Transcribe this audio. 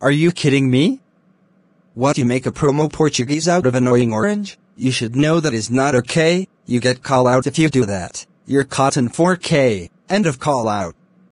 Are you kidding me? What you make a promo Portuguese out of annoying orange? You should know that is not okay. You get call out if you do that. You're caught in 4K. End of call out.